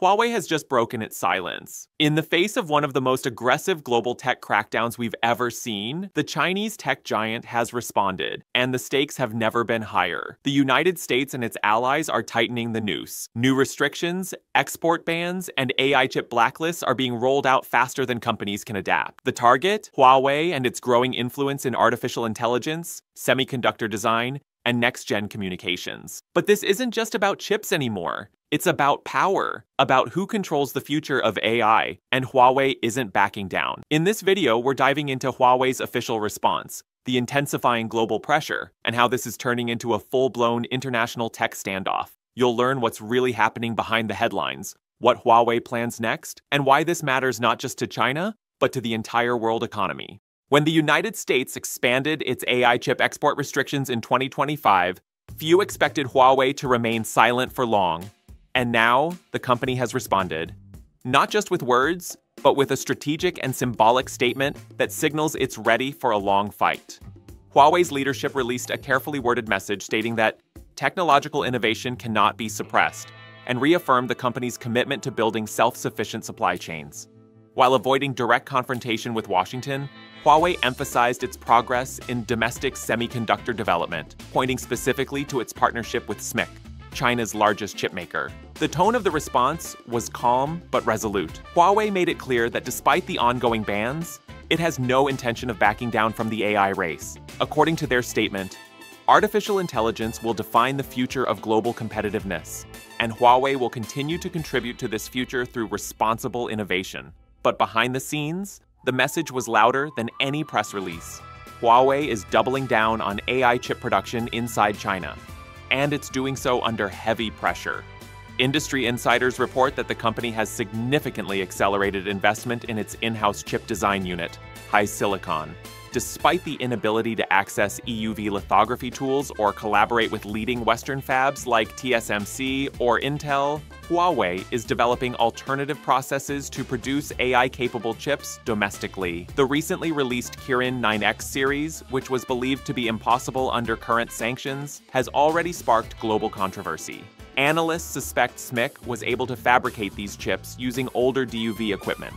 Huawei has just broken its silence. In the face of one of the most aggressive global tech crackdowns we've ever seen, the Chinese tech giant has responded, and the stakes have never been higher. The United States and its allies are tightening the noose. New restrictions, export bans, and AI chip blacklists are being rolled out faster than companies can adapt. The target? Huawei and its growing influence in artificial intelligence, semiconductor design, and next gen communications. But this isn't just about chips anymore. It's about power, about who controls the future of AI, and Huawei isn't backing down. In this video, we're diving into Huawei's official response, the intensifying global pressure, and how this is turning into a full blown international tech standoff. You'll learn what's really happening behind the headlines, what Huawei plans next, and why this matters not just to China, but to the entire world economy. When the United States expanded its AI chip export restrictions in 2025, few expected Huawei to remain silent for long. And now, the company has responded. Not just with words, but with a strategic and symbolic statement that signals it's ready for a long fight. Huawei's leadership released a carefully worded message stating that technological innovation cannot be suppressed, and reaffirmed the company's commitment to building self sufficient supply chains. While avoiding direct confrontation with Washington, Huawei emphasized its progress in domestic semiconductor development, pointing specifically to its partnership with SMIC, China's largest chipmaker. The tone of the response was calm but resolute. Huawei made it clear that despite the ongoing bans, it has no intention of backing down from the AI race. According to their statement, artificial intelligence will define the future of global competitiveness, and Huawei will continue to contribute to this future through responsible innovation. But behind the scenes, the message was louder than any press release. Huawei is doubling down on AI chip production inside China, and it's doing so under heavy pressure. Industry insiders report that the company has significantly accelerated investment in its in house chip design unit, HiSilicon. Despite the inability to access EUV lithography tools or collaborate with leading Western fabs like TSMC or Intel, Huawei is developing alternative processes to produce AI capable chips domestically. The recently released Kirin 9X series, which was believed to be impossible under current sanctions, has already sparked global controversy. Analysts suspect SMIC was able to fabricate these chips using older DUV equipment,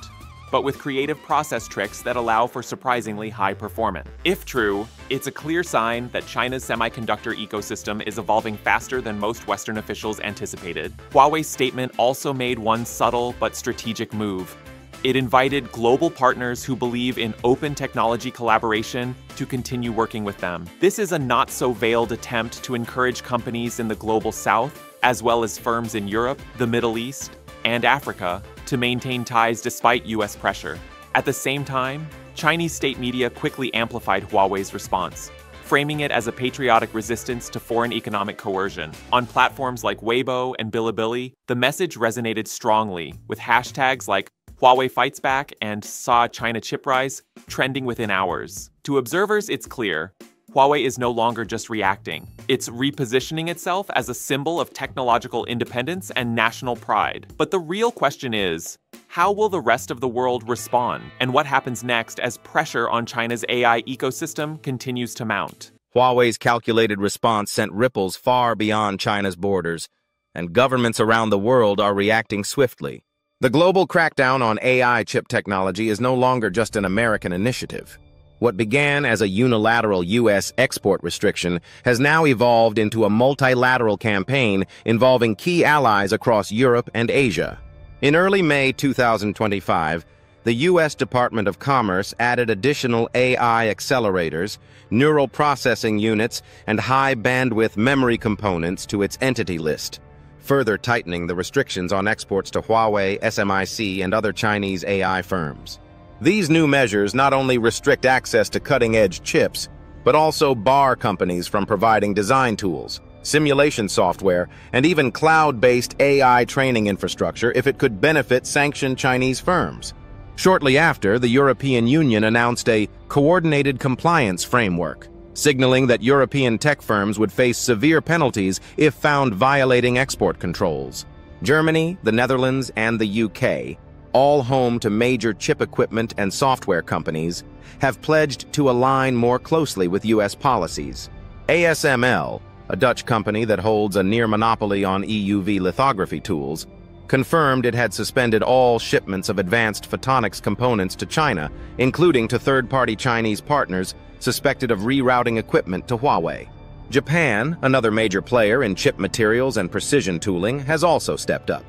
but with creative process tricks that allow for surprisingly high performance. If true, it's a clear sign that China's semiconductor ecosystem is evolving faster than most Western officials anticipated. Huawei's statement also made one subtle but strategic move. It invited global partners who believe in open technology collaboration to continue working with them. This is a not so veiled attempt to encourage companies in the global south as well as firms in Europe, the Middle East, and Africa, to maintain ties despite US pressure. At the same time, Chinese state media quickly amplified Huawei's response, framing it as a patriotic resistance to foreign economic coercion. On platforms like Weibo and Bilibili, the message resonated strongly, with hashtags like Huawei fights back and saw China chip rise trending within hours. To observers, it's clear Huawei is no longer just reacting. It's repositioning itself as a symbol of technological independence and national pride. But the real question is, how will the rest of the world respond? And what happens next as pressure on China's AI ecosystem continues to mount? Huawei's calculated response sent ripples far beyond China's borders, and governments around the world are reacting swiftly. The global crackdown on AI chip technology is no longer just an American initiative. What began as a unilateral U.S. export restriction has now evolved into a multilateral campaign involving key allies across Europe and Asia. In early May 2025, the U.S. Department of Commerce added additional AI accelerators, neural processing units, and high-bandwidth memory components to its entity list, further tightening the restrictions on exports to Huawei, SMIC, and other Chinese AI firms. These new measures not only restrict access to cutting-edge chips, but also bar companies from providing design tools, simulation software, and even cloud-based AI training infrastructure if it could benefit sanctioned Chinese firms. Shortly after, the European Union announced a coordinated compliance framework, signaling that European tech firms would face severe penalties if found violating export controls. Germany, the Netherlands, and the UK all home to major chip equipment and software companies, have pledged to align more closely with U.S. policies. ASML, a Dutch company that holds a near monopoly on EUV lithography tools, confirmed it had suspended all shipments of advanced photonics components to China, including to third-party Chinese partners suspected of rerouting equipment to Huawei. Japan, another major player in chip materials and precision tooling, has also stepped up.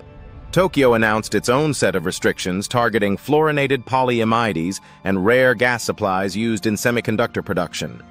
Tokyo announced its own set of restrictions targeting fluorinated polyimides and rare gas supplies used in semiconductor production.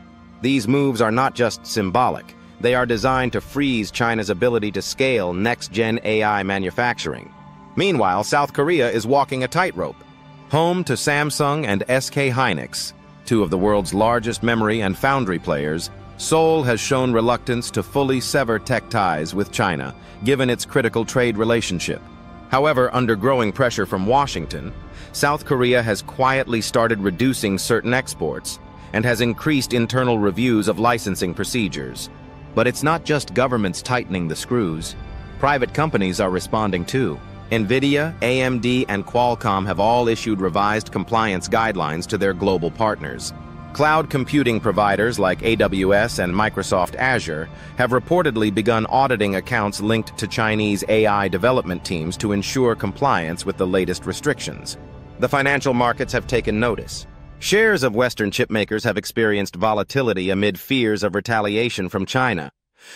These moves are not just symbolic, they are designed to freeze China's ability to scale next-gen AI manufacturing. Meanwhile, South Korea is walking a tightrope. Home to Samsung and SK Hynix, two of the world's largest memory and foundry players, Seoul has shown reluctance to fully sever tech ties with China, given its critical trade relationship. However, under growing pressure from Washington, South Korea has quietly started reducing certain exports and has increased internal reviews of licensing procedures. But it's not just governments tightening the screws. Private companies are responding too. NVIDIA, AMD, and Qualcomm have all issued revised compliance guidelines to their global partners. Cloud computing providers like AWS and Microsoft Azure have reportedly begun auditing accounts linked to Chinese AI development teams to ensure compliance with the latest restrictions. The financial markets have taken notice. Shares of Western chipmakers have experienced volatility amid fears of retaliation from China,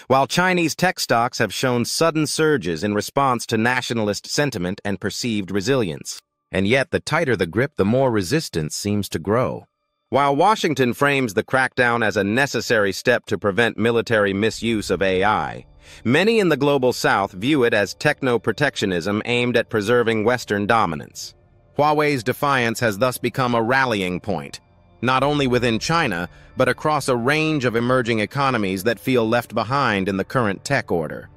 while Chinese tech stocks have shown sudden surges in response to nationalist sentiment and perceived resilience. And yet, the tighter the grip, the more resistance seems to grow. While Washington frames the crackdown as a necessary step to prevent military misuse of AI, many in the global south view it as techno-protectionism aimed at preserving Western dominance. Huawei's defiance has thus become a rallying point, not only within China, but across a range of emerging economies that feel left behind in the current tech order.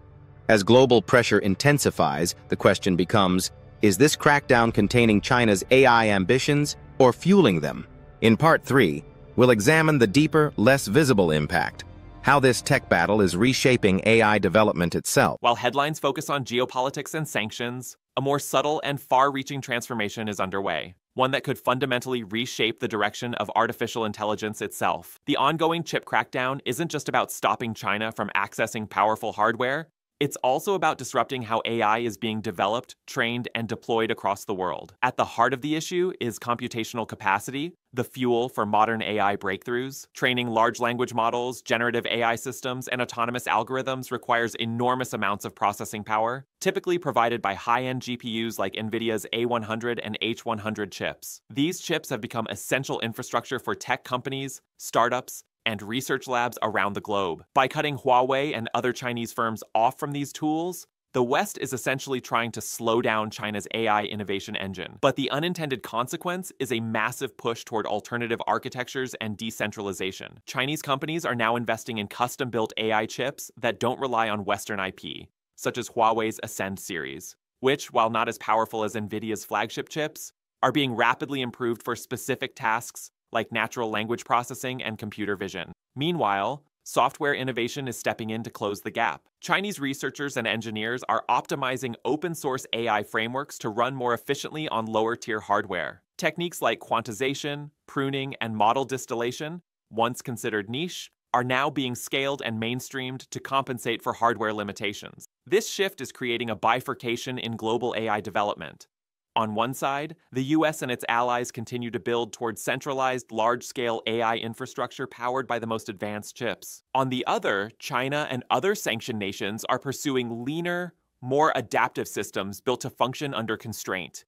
As global pressure intensifies, the question becomes, is this crackdown containing China's AI ambitions or fueling them? In Part 3, we'll examine the deeper, less visible impact, how this tech battle is reshaping AI development itself. While headlines focus on geopolitics and sanctions, a more subtle and far-reaching transformation is underway, one that could fundamentally reshape the direction of artificial intelligence itself. The ongoing chip crackdown isn't just about stopping China from accessing powerful hardware, it's also about disrupting how AI is being developed, trained, and deployed across the world. At the heart of the issue is computational capacity, the fuel for modern AI breakthroughs. Training large language models, generative AI systems, and autonomous algorithms requires enormous amounts of processing power, typically provided by high-end GPUs like NVIDIA's A100 and H100 chips. These chips have become essential infrastructure for tech companies, startups, and research labs around the globe. By cutting Huawei and other Chinese firms off from these tools, the West is essentially trying to slow down China's AI innovation engine. But the unintended consequence is a massive push toward alternative architectures and decentralization. Chinese companies are now investing in custom built AI chips that don't rely on Western IP, such as Huawei's Ascend series, which, while not as powerful as NVIDIA's flagship chips, are being rapidly improved for specific tasks like natural language processing and computer vision. Meanwhile, software innovation is stepping in to close the gap. Chinese researchers and engineers are optimizing open source AI frameworks to run more efficiently on lower tier hardware. Techniques like quantization, pruning, and model distillation, once considered niche, are now being scaled and mainstreamed to compensate for hardware limitations. This shift is creating a bifurcation in global AI development. On one side, the US and its allies continue to build towards centralized, large scale AI infrastructure powered by the most advanced chips. On the other, China and other sanctioned nations are pursuing leaner, more adaptive systems built to function under constraint.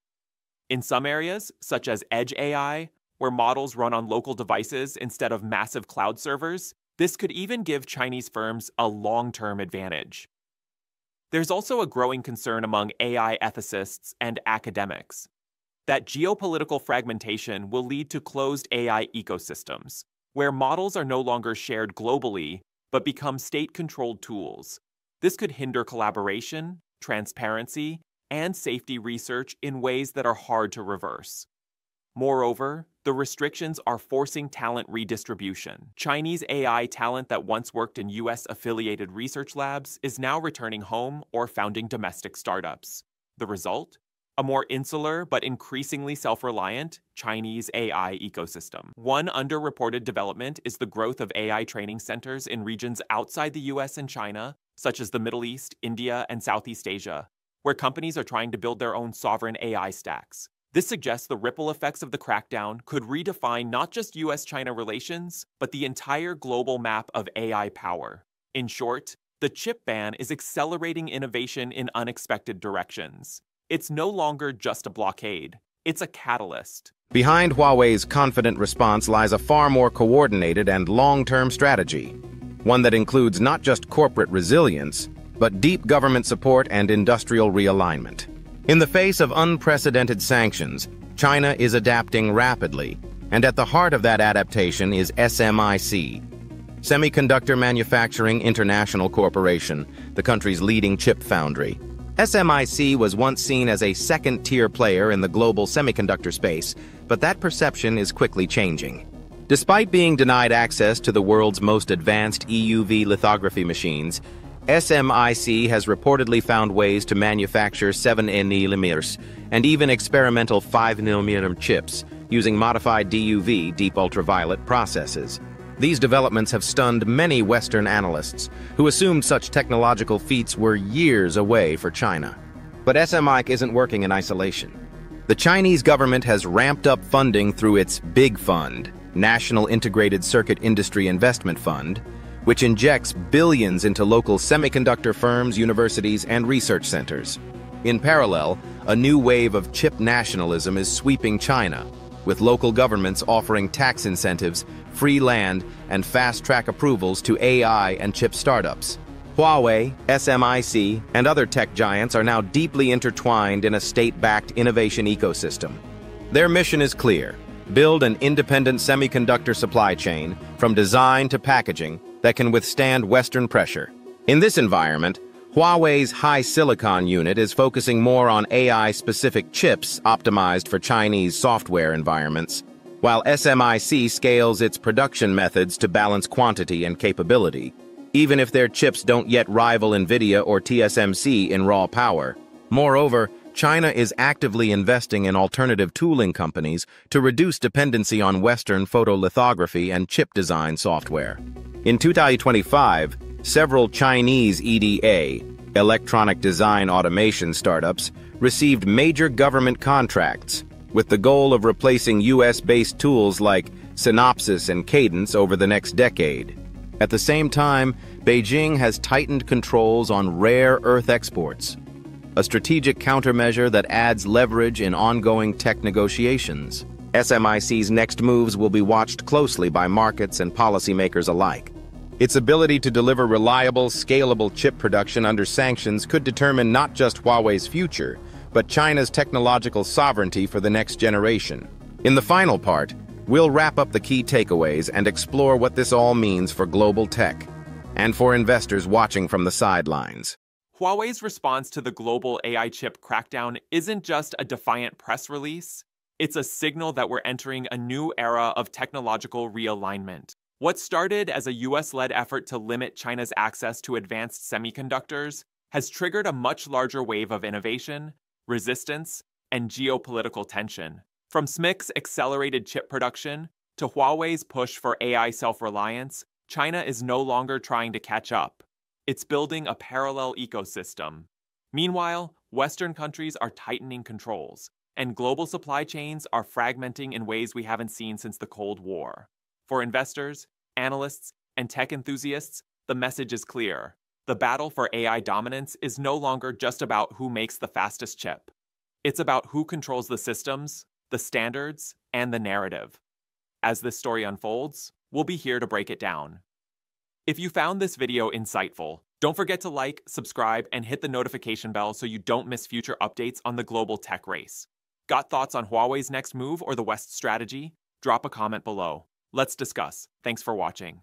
In some areas, such as edge AI, where models run on local devices instead of massive cloud servers, this could even give Chinese firms a long term advantage. There's also a growing concern among AI ethicists and academics that geopolitical fragmentation will lead to closed AI ecosystems, where models are no longer shared globally but become state controlled tools. This could hinder collaboration, transparency, and safety research in ways that are hard to reverse. Moreover, the restrictions are forcing talent redistribution. Chinese AI talent that once worked in US affiliated research labs is now returning home or founding domestic startups. The result? A more insular but increasingly self reliant Chinese AI ecosystem. One underreported development is the growth of AI training centers in regions outside the US and China, such as the Middle East, India, and Southeast Asia. where companies are trying to build their own sovereign AI stacks. This suggests the ripple effects of the crackdown could redefine not just US China relations, but the entire global map of AI power. In short, the chip ban is accelerating innovation in unexpected directions. It's no longer just a blockade, it's a catalyst. Behind Huawei's confident response lies a far more coordinated and long-term strategy, one that includes not just corporate resilience, but deep government support and industrial realignment. In the face of unprecedented sanctions, China is adapting rapidly, and at the heart of that adaptation is SMIC, Semiconductor Manufacturing International Corporation, the country's leading chip foundry. SMIC was once seen as a second-tier player in the global semiconductor space, but that perception is quickly changing. Despite being denied access to the world's most advanced EUV lithography machines, SMIC has reportedly found ways to manufacture 7nm and even experimental 5nm chips using modified DUV deep ultraviolet processes. These developments have stunned many Western analysts, who assumed such technological feats were years away for China. But SMIC isn't working in isolation. The Chinese government has ramped up funding through its Big Fund, National Integrated Circuit Industry Investment Fund, which injects billions into local semiconductor firms, universities, and research centers. In parallel, a new wave of chip nationalism is sweeping China, with local governments offering tax incentives, free land, and fast-track approvals to AI and chip startups. Huawei, SMIC, and other tech giants are now deeply intertwined in a state-backed innovation ecosystem. Their mission is clear. Build an independent semiconductor supply chain, from design to packaging, that can withstand Western pressure. In this environment, Huawei's HiSilicon unit is focusing more on AI-specific chips optimized for Chinese software environments, while SMIC scales its production methods to balance quantity and capability even if their chips don't yet rival NVIDIA or TSMC in raw power. Moreover, China is actively investing in alternative tooling companies to reduce dependency on Western photolithography and chip design software. In 2025, several Chinese EDA, electronic design automation startups, received major government contracts with the goal of replacing US-based tools like Synopsys and Cadence over the next decade. At the same time, Beijing has tightened controls on rare earth exports, a strategic countermeasure that adds leverage in ongoing tech negotiations. SMIC's next moves will be watched closely by markets and policymakers alike. Its ability to deliver reliable, scalable chip production under sanctions could determine not just Huawei's future, but China's technological sovereignty for the next generation. In the final part, We'll wrap up the key takeaways and explore what this all means for global tech and for investors watching from the sidelines. Huawei's response to the global AI chip crackdown isn't just a defiant press release, it's a signal that we're entering a new era of technological realignment. What started as a US led effort to limit China's access to advanced semiconductors has triggered a much larger wave of innovation, resistance, and geopolitical tension. From SMIC's accelerated chip production to Huawei's push for AI self reliance, China is no longer trying to catch up. It's building a parallel ecosystem. Meanwhile, Western countries are tightening controls, and global supply chains are fragmenting in ways we haven't seen since the Cold War. For investors, analysts, and tech enthusiasts, the message is clear. The battle for AI dominance is no longer just about who makes the fastest chip. It's about who controls the systems, the standards, and the narrative. As this story unfolds, we'll be here to break it down. If you found this video insightful, don't forget to like, subscribe, and hit the notification bell so you don't miss future updates on the global tech race. Got thoughts on Huawei's next move or the West strategy? Drop a comment below. Let's discuss. Thanks for watching.